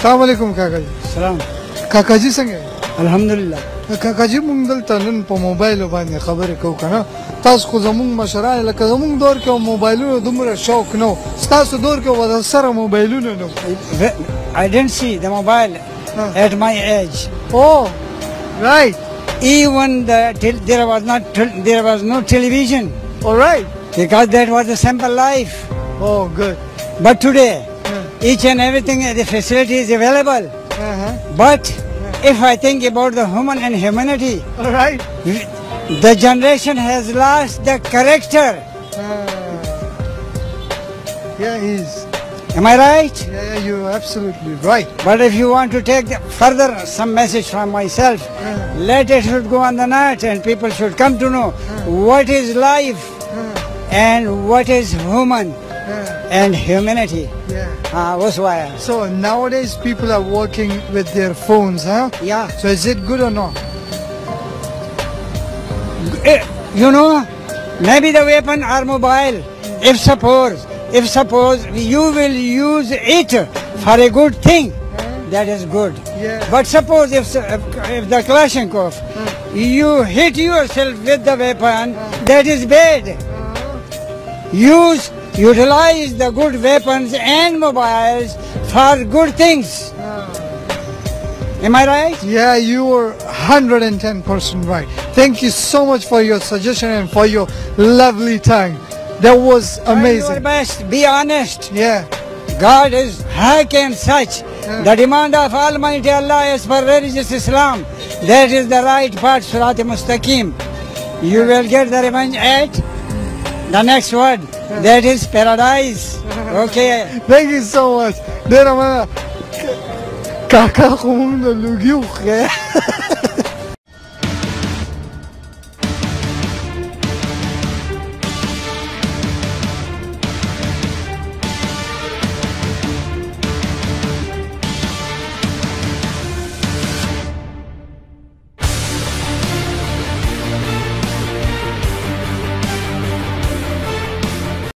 السلام علیکم کاکا جی سلام. کاکا جی څنګه؟ الحمدلله کاکا جی مونږ دلته نن په موبایل باندې خبرې کوو کنه تاسو خو زمونږ مشران لکه زمونږ دور کې موبایلونو دومره شوق نو ستاسو دور کې ودا سره موبایلونه نو I didn't see the mobile Huh. at my age. او رائټ Even the there was not there was no television. Alright because that was a simple life. oh good. But today, each and everything the facility is available. uh-huh. But if I think about the human and humanity, alright the generation has lost the character. uh, yeah he's Am I right? yeah, you're absolutely right But if you want to take the further some message from myself, let it should go on the net and people should come to know what is life and what is human uh, and humanity. yeah Ah, what's why? so nowadays people are working with their phones huh Yeah. so is it good or not Eh, You know, maybe the weapon are mobile, if suppose, if suppose you will use it for a good thing, that is good. Yeah. But suppose if, if the Kalashnikov, you hit yourself with the weapon, that is bad. Use, utilize the good weapons and mobiles for good things. Am I right? Yeah, you were 110% right. Thank you so much for your suggestion and for your lovely time. That was Try your amazing. best. Be honest. Yeah. God is hak and such. The demand of Almighty Allah is for religious Islam. That is the right path, Sirat Mustaqim. You will get the revenge at the next one, that is paradise. Okay. Thank you so much. Then I'm gonna... Kakakumunda lugyuk.